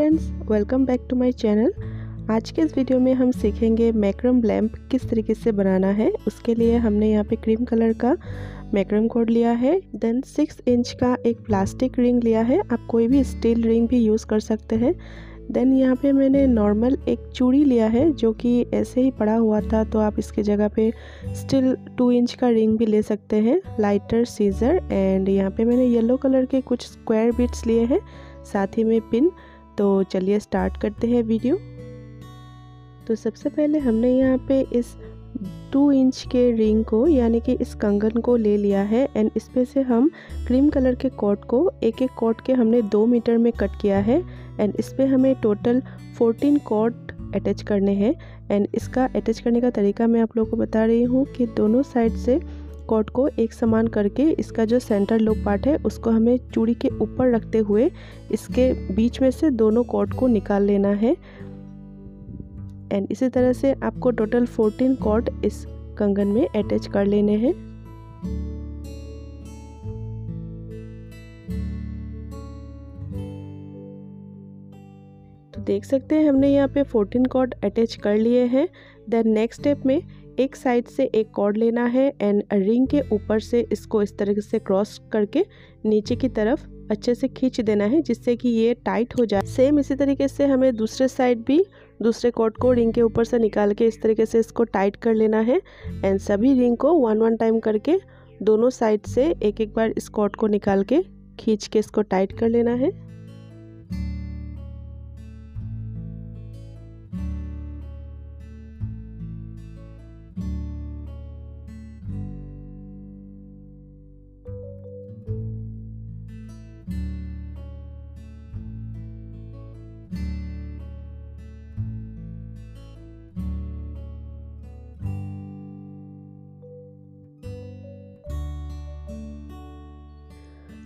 Friends welcome back to my channel आज के इस वीडियो में हम सीखेंगे मैक्रम लैम्प किस तरीके से बनाना है। उसके लिए हमने यहाँ पे क्रीम कलर का मैक्रम कोड लिया है। देन सिक्स इंच का एक प्लास्टिक रिंग लिया है। आप कोई भी स्टील रिंग भी यूज़ कर सकते हैं। देन यहाँ पे मैंने नॉर्मल एक चूड़ी लिया है, जो कि ऐसे ही पड़ा हुआ था तो आप इसके जगह पे स्टिल टू इंच का रिंग भी ले सकते हैं। लाइटर सीज़र एंड यहाँ पे मैंने येलो कलर के कुछ स्क्वायर बिट्स लिए हैं। साथ ही में पिन तो चलिए स्टार्ट करते हैं वीडियो तो सबसे पहले हमने यहाँ पे इस टू इंच के रिंग को, यानी कि इस कंगन को ले लिया है एंड इस पे से हम क्रीम कलर के कॉट को एक एक कॉट के हमने दो मीटर में कट किया है एंड इस पे हमें टोटल 14 कॉट अटैच करने हैं एंड इसका अटैच करने का तरीका मैं आप लोगों को बता रही हूँ कि दोनों साइड से कॉट को एक समान करके इसका जो सेंटर लो पार्ट है, उसको हमें चूड़ी के ऊपर रखते हुए इसके बीच में से दोनों कॉर्ड को निकाल लेना है। एंड इसी तरह से आपको टोटल 14 कॉर्ड इस कंगन में अटैच कर लेने हैं। तो देख सकते हैं, हमने यहाँ पे 14 कॉर्ड अटैच कर लिए हैं। देन नेक्स्ट स्टेप में एक साइड से एक कॉर्ड लेना है एंड रिंग के ऊपर से इसको इस तरह से क्रॉस करके नीचे की तरफ़ अच्छे से खींच देना है, जिससे कि ये टाइट हो जाए। सेम इसी तरीके से हमें दूसरे साइड भी दूसरे कॉर्ड को रिंग के ऊपर से निकाल के इस तरीके से इसको टाइट कर लेना है एंड सभी रिंग को वन वन टाइम करके दोनों साइड से एक एक बार इस कॉर्ड को निकाल के खींच के इसको टाइट कर लेना है।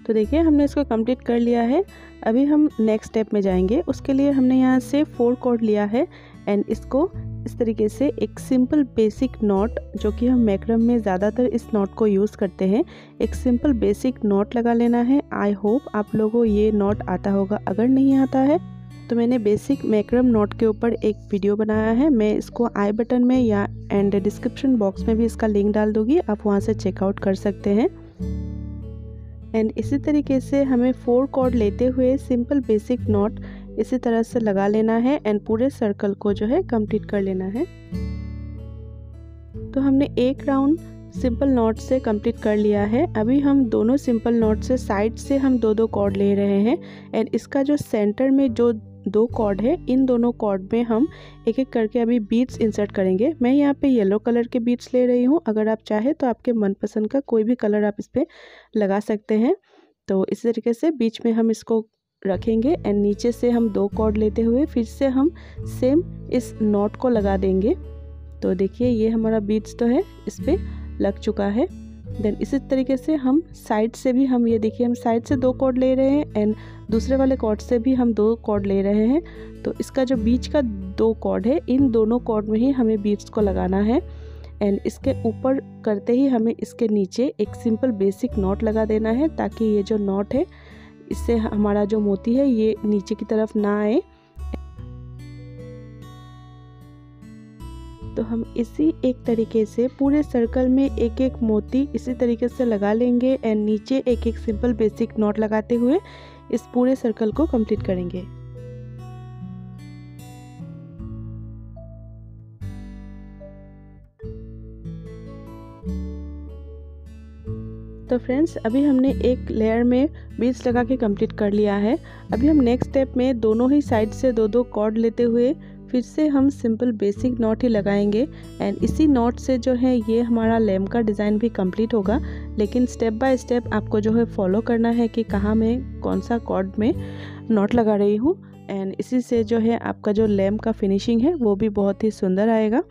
तो देखिए, हमने इसको कंप्लीट कर लिया है। अभी हम नेक्स्ट स्टेप में जाएँगे। उसके लिए हमने यहाँ से फोर कोड लिया है एंड इसको इस तरीके से एक सिंपल बेसिक नॉट जो कि हम मैक्रम में ज़्यादातर इस नॉट को यूज़ करते हैं, एक सिंपल बेसिक नॉट लगा लेना है। आई होप आप लोगों को ये नॉट आता होगा। अगर नहीं आता है तो मैंने बेसिक मैक्रम नॉट के ऊपर एक वीडियो बनाया है। मैं इसको आई बटन में या एंड डिस्क्रिप्शन बॉक्स में भी इसका लिंक डाल दूँगी। आप वहाँ से चेकआउट कर सकते हैं। एंड इसी तरीके से हमें फोर कॉर्ड लेते हुए सिंपल बेसिक नॉट इसी तरह से लगा लेना है एंड पूरे सर्कल को जो है कंप्लीट कर लेना है। तो हमने एक राउंड सिंपल नॉट से कंप्लीट कर लिया है। अभी हम दोनों सिंपल नॉट से साइड से हम दो दो कॉर्ड ले रहे हैं। एंड इसका जो सेंटर में जो दो कॉर्ड है। इन दोनों कॉर्ड में हम एक एक करके अभी बीट्स इंसर्ट करेंगे। मैं यहाँ पे येलो कलर के बीट्स ले रही हूँ। अगर आप चाहे तो आपके मनपसंद का कोई भी कलर आप इस पर लगा सकते हैं। तो इस तरीके से बीच में हम इसको रखेंगे एंड नीचे से हम दो कॉर्ड लेते हुए फिर से हम सेम इस नॉट को लगा देंगे। तो देखिए ये हमारा बीट्स तो है, इस पर लग चुका है। देन इसी तरीके से हम साइड से भी हम ये देखिए, हम साइड से दो कॉर्ड ले रहे हैं एंड दूसरे वाले कॉर्ड से भी हम दो कॉर्ड ले रहे हैं। तो इसका जो बीच का दो कॉर्ड है, इन दोनों कॉर्ड में ही हमें बीट्स को लगाना है। एंड इसके ऊपर करते ही हमें इसके नीचे एक सिंपल बेसिक नॉट लगा देना है ताकि ये जो नॉट है, इससे हमारा जो मोती है, ये नीचे की तरफ़ ना आए। तो हम इसी एक तरीके से पूरे सर्कल में एक एक मोती इसी तरीके से लगा लेंगे एंड नीचे एक एक सिंपल बेसिक नॉट लगाते हुए इस पूरे सर्कल को कंप्लीट करेंगे। तो फ्रेंड्स अभी हमने एक लेयर में बीज लगा के कंप्लीट कर लिया है। अभी हम नेक्स्ट स्टेप में दोनों ही साइड से दो दो कॉर्ड लेते हुए फिर से हम सिंपल बेसिक नॉट ही लगाएँगे एंड इसी नॉट से जो है ये हमारा लैम का डिज़ाइन भी कंप्लीट होगा। लेकिन स्टेप बाय स्टेप आपको जो है फॉलो करना है कि कहाँ मैं कौन सा कॉर्ड में नॉट लगा रही हूँ। एंड इसी से जो है आपका जो लैम्प का फिनिशिंग है वो भी बहुत ही सुंदर आएगा।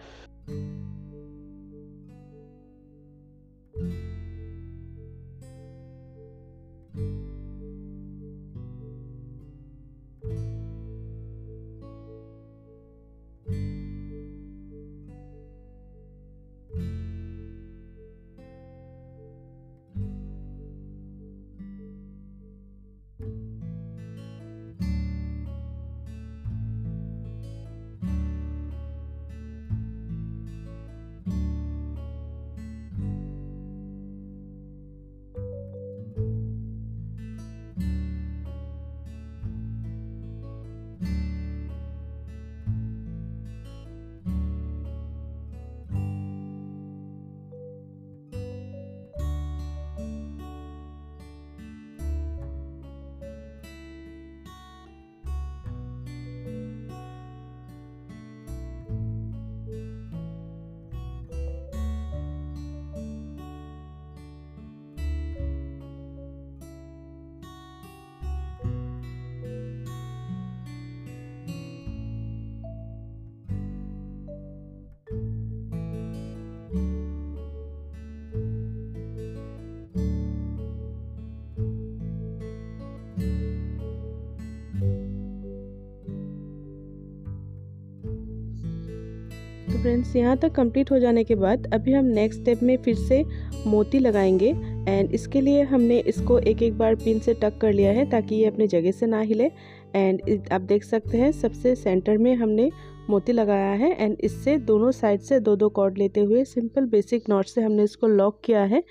फ्रेंड्स यहाँ तक कंप्लीट हो जाने के बाद अभी हम नेक्स्ट स्टेप में फिर से मोती लगाएँगे एंड इसके लिए हमने इसको एक एक बार पिन से टक कर लिया है ताकि ये अपने जगह से ना हिले एंड आप देख सकते हैं सबसे सेंटर में हमने मोती लगाया है एंड इससे दोनों साइड से दो दो कॉर्ड लेते हुए सिंपल बेसिक नॉट से हमने इसको लॉक किया है।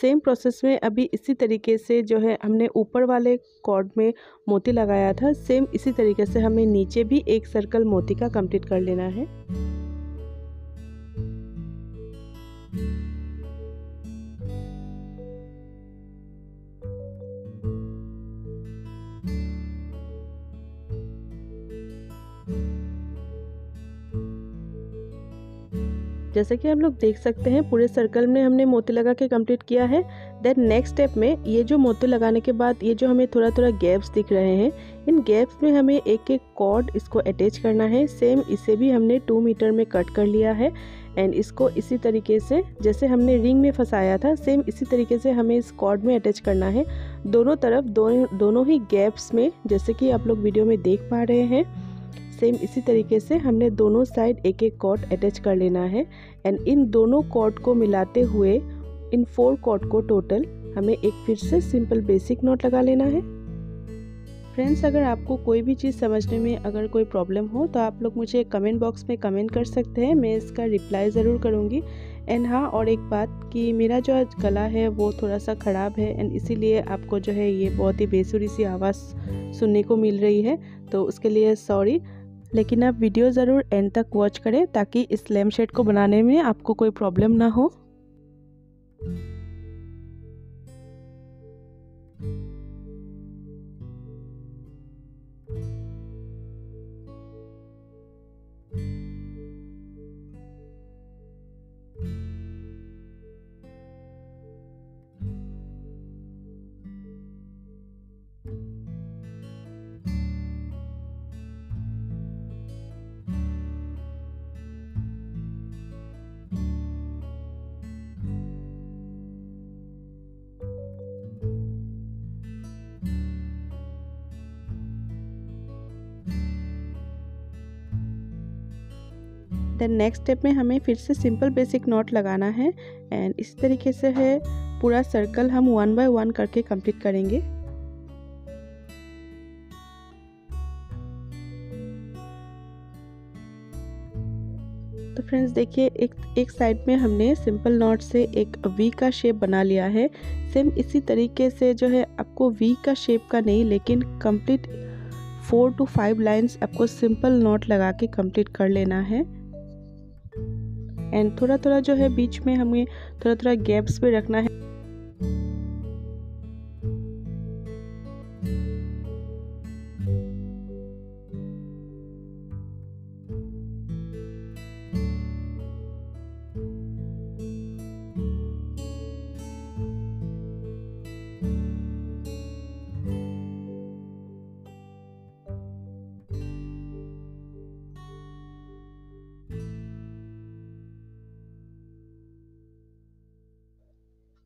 सेम प्रोसेस में अभी इसी तरीके से जो है हमने ऊपर वाले कॉर्ड में मोती लगाया था सेम इसी तरीके से हमें नीचे भी एक सर्कल मोती का कंप्लीट कर लेना है। जैसे कि हम लोग देख सकते हैं पूरे सर्कल में हमने मोती लगा के कंप्लीट किया है। देन नेक्स्ट स्टेप में ये जो मोती लगाने के बाद ये जो हमें थोड़ा थोड़ा गैप्स दिख रहे हैं इन गैप्स में हमें एक एक कॉर्ड इसको अटैच करना है। सेम इसे भी हमने टू मीटर में कट कर लिया है एंड इसको इसी तरीके से जैसे हमने रिंग में फंसाया था सेम इसी तरीके से हमें इस कॉर्ड में अटैच करना है। दोनों तरफ़ दो, दोनों ही गैप्स में जैसे कि आप लोग वीडियो में देख पा रहे हैं। सेम इसी तरीके से हमने दोनों साइड एक एक कॉर्ड अटैच कर लेना है। एंड इन दोनों कॉर्ड को मिलाते हुए, इन फोर कॉर्ड को टोटल हमें एक फिर से सिंपल बेसिक नोट लगा लेना है। फ्रेंड्स अगर आपको कोई भी चीज़ समझने में अगर कोई प्रॉब्लम हो तो आप लोग मुझे कमेंट बॉक्स में कमेंट कर सकते हैं। मैं इसका रिप्लाई ज़रूर करूँगी। एंड हाँ और एक बात कि मेरा जो गला है, वो थोड़ा सा ख़राब है। एंड इसीलिए आपको जो है ये बहुत ही बेसुरी सी आवाज़ सुनने को मिल रही है। तो उसके लिए सॉरी लेकिन आप वीडियो ज़रूर एंड तक वॉच करें ताकि इस लैम्प शेड को बनाने में आपको कोई प्रॉब्लम ना हो। देन नेक्स्ट स्टेप में हमें फिर से सिंपल बेसिक नॉट लगाना है। एंड इस तरीके से है, पूरा सर्कल हम वन बाय वन करके कंप्लीट करेंगे। तो फ्रेंड्स देखिए, एक एक साइड में हमने सिंपल नॉट से एक वी का शेप बना लिया है। सेम इसी तरीके से जो है, आपको वी का शेप का नहीं, लेकिन complete four to five lines आपको सिंपल नॉट लगा के कंप्लीट कर लेना है। एंड थोड़ा थोड़ा जो है बीच में हमें थोड़ा थोड़ा गैप्स पे रखना है।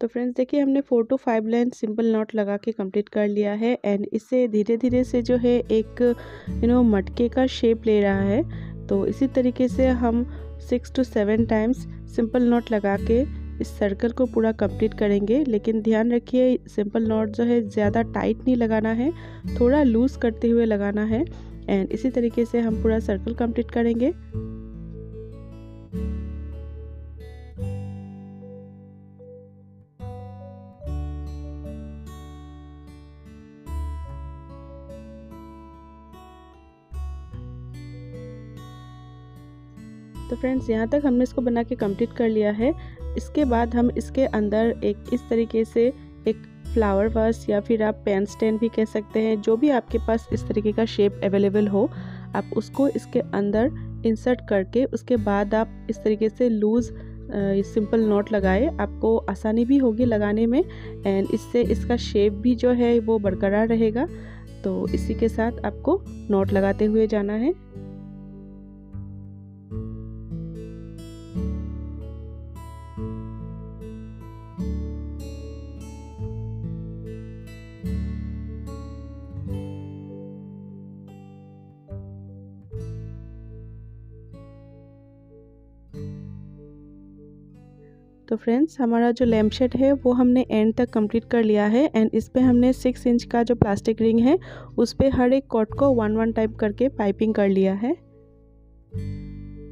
तो फ्रेंड्स देखिए, हमने four to five line simple knot लगा के कंप्लीट कर लिया है एंड इससे धीरे धीरे से जो है एक यू नो मटके का शेप ले रहा है। तो इसी तरीके से हम six to seven times simple knot लगा के इस सर्कल को पूरा कंप्लीट करेंगे। लेकिन ध्यान रखिए सिंपल नॉट जो है ज़्यादा टाइट नहीं लगाना है, थोड़ा लूज़ करते हुए लगाना है एंड इसी तरीके से हम पूरा सर्कल कंप्लीट करेंगे। तो फ्रेंड्स, यहाँ तक हमने इसको बना के कंप्लीट कर लिया है। इसके बाद हम इसके अंदर एक इस तरीके से एक फ्लावर वर्स या फिर आप पेन स्टैंड भी कह सकते हैं, जो भी आपके पास इस तरीके का शेप अवेलेबल हो, आप उसको इसके अंदर इंसर्ट करके उसके बाद आप इस तरीके से लूज़ सिंपल नोट लगाए। आपको आसानी भी होगी लगाने में एंड इससे इसका शेप भी जो है वो बरकरार रहेगा। तो इसी के साथ आपको नोट लगाते हुए जाना है। तो फ्रेंड्स हमारा जो लैम्प शेड है, वो हमने एंड तक कंप्लीट कर लिया है एंड इस पर हमने सिक्स इंच का जो प्लास्टिक रिंग है, उस पर हर एक कॉट को वन वन टाइप करके पाइपिंग कर लिया है।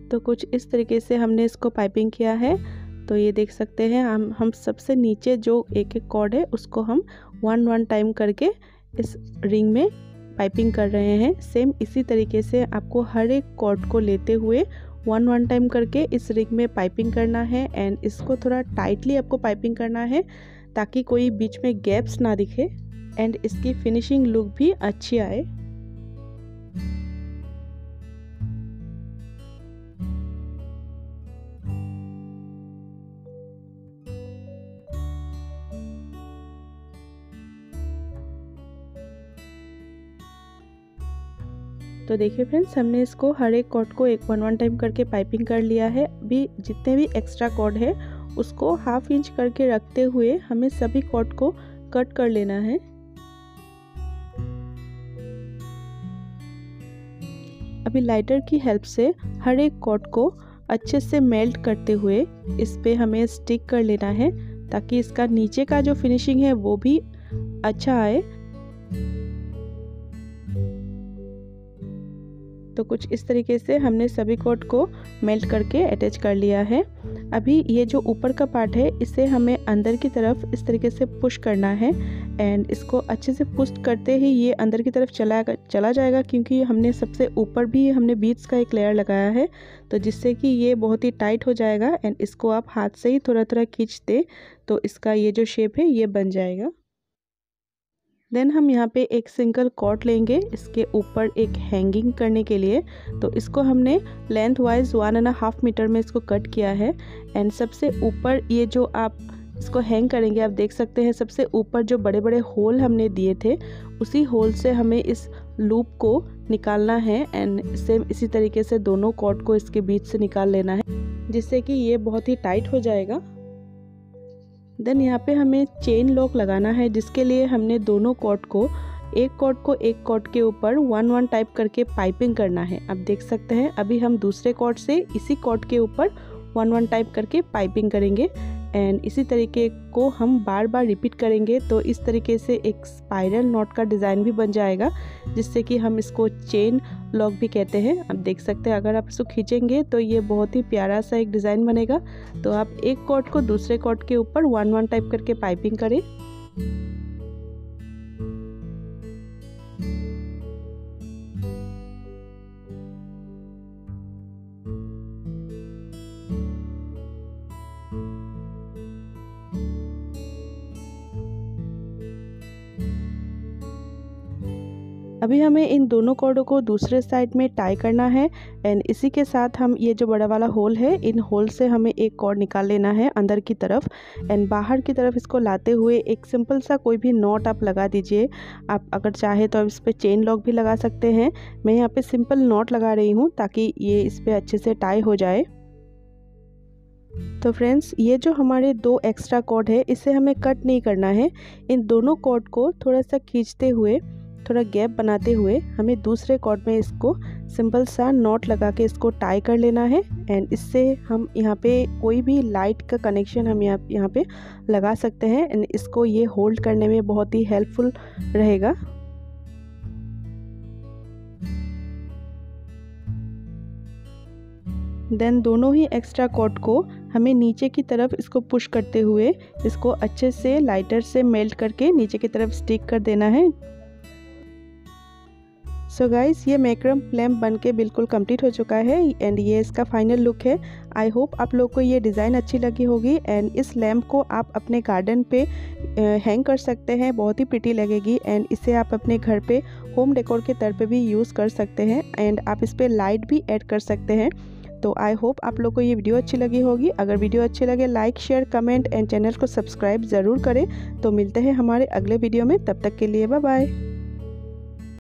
तो कुछ इस तरीके से हमने इसको पाइपिंग किया है। तो ये देख सकते हैं, हम हम सबसे नीचे जो एक एक कॉर्ड है, उसको हम वन वन टाइम करके इस रिंग में पाइपिंग कर रहे हैं। सेम इसी तरीके से आपको हर एक कॉर्ड को लेते हुए वन वन टाइम करके इस रिंग में पाइपिंग करना है एंड इसको थोड़ा टाइटली आपको पाइपिंग करना है ताकि कोई बीच में गैप्स ना दिखे एंड इसकी फिनिशिंग लुक भी अच्छी आए। तो देखिए फ्रेंड्स हमने इसको हर एक कॉर्ड को एक वन वन टाइम करके पाइपिंग कर लिया है। अभी जितने भी एक्स्ट्रा कॉर्ड है, उसको हाफ़ इंच करके रखते हुए हमें सभी कॉर्ड को कट कर लेना है। अभी लाइटर की हेल्प से हर एक कॉर्ड को अच्छे से मेल्ट करते हुए इस पर हमें स्टिक कर लेना है, ताकि इसका नीचे का जो फिनिशिंग है, वो भी अच्छा आए। तो कुछ इस तरीके से हमने सभी कोट को मेल्ट करके अटैच कर लिया है। अभी ये जो ऊपर का पार्ट है, इसे हमें अंदर की तरफ़ इस तरीके से पुश करना है एंड इसको अच्छे से पुश करते ही ये अंदर की तरफ़ चला चला जाएगा क्योंकि हमने सबसे ऊपर भी हमने बीट्स का एक लेयर लगाया है तो जिससे कि ये बहुत ही टाइट हो जाएगा एंड इसको आप हाथ से ही थोड़ा थोड़ा खींच दे तो इसका ये जो शेप है, ये बन जाएगा। देन हम यहाँ पे एक सिंगल कॉट लेंगे, इसके ऊपर एक हैंगिंग करने के लिए। तो इसको हमने lengthwise one and half meter में इसको कट किया है। एंड सबसे ऊपर ये जो आप इसको हैंग करेंगे, आप देख सकते हैं, सबसे ऊपर जो बड़े बड़े होल हमने दिए थे, उसी होल से हमें इस लूप को निकालना है। एंड सेम इसी तरीके से दोनों कॉट को इसके बीच से निकाल लेना है, जिससे कि ये बहुत ही टाइट हो जाएगा। देन यहाँ पे हमें चेन लॉक लगाना है, जिसके लिए हमने दोनों कॉट को, एक कॉट को एक कॉट के ऊपर वन वन टाइप करके पाइपिंग करना है। आप देख सकते हैं, अभी हम दूसरे कॉट से इसी कॉट के ऊपर वन वन टाइप करके पाइपिंग करेंगे। एंड इसी तरीके को हम बार बार रिपीट करेंगे तो इस तरीके से एक स्पाइरल नॉट का डिज़ाइन भी बन जाएगा, जिससे कि हम इसको चेन लॉक भी कहते हैं। आप देख सकते हैं, अगर आप इसको खींचेंगे तो ये बहुत ही प्यारा सा एक डिज़ाइन बनेगा। तो आप एक कॉट को दूसरे कॉट के ऊपर वन वन टाइप करके पाइपिंग करें। अभी हमें इन दोनों कॉर्डों को दूसरे साइड में टाई करना है एंड इसी के साथ हम ये जो बड़ा वाला होल है, इन होल से हमें एक कॉर्ड निकाल लेना है अंदर की तरफ़ एंड बाहर की तरफ़ इसको लाते हुए एक सिंपल सा कोई भी नॉट आप लगा दीजिए। आप अगर चाहे तो आप इस पर चेन लॉक भी लगा सकते हैं। मैं यहाँ पर सिंपल नॉट लगा रही हूँ ताकि ये इस पर अच्छे से टाई हो जाए। तो फ्रेंड्स ये जो हमारे दो एक्स्ट्रा कॉर्ड है, इसे हमें कट नहीं करना है। इन दोनों कॉर्ड को थोड़ा सा खींचते हुए थोड़ा गैप बनाते हुए हमें दूसरे कॉर्ड में इसको सिंपल सा नॉट लगा के इसको टाई कर लेना है एंड इससे हम यहाँ पे कोई भी लाइट का कनेक्शन हम यहाँ यहाँ पे लगा सकते हैं एंड इसको ये होल्ड करने में बहुत ही हेल्पफुल रहेगा। देन दोनों ही एक्स्ट्रा कॉट को हमें नीचे की तरफ़ इसको पुश करते हुए इसको अच्छे से लाइटर से मेल्ट करके नीचे की तरफ़ स्टिक कर देना है। सो so गाइस ये मैक्रम लैम्प बन के बिल्कुल कंप्लीट हो चुका है एंड ये इसका फाइनल लुक है। आई होप आप लोग को ये डिज़ाइन अच्छी लगी होगी एंड इस लैम्प को आप अपने गार्डन पे हैंग कर सकते हैं, बहुत ही प्रिटी लगेगी एंड इसे आप अपने घर पे होम डेकोर के तौर पे भी यूज़ कर सकते हैं एंड आप इस पर लाइट भी ऐड कर सकते हैं। तो आई होप आप लोग को ये वीडियो अच्छी लगी होगी। अगर वीडियो अच्छी लगे like share comment and channel को सब्सक्राइब ज़रूर करें। तो मिलते हैं हमारे अगले वीडियो में। तब तक के लिए बाय बाय